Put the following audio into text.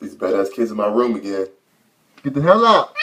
These badass kids in my room again. Get the hell out.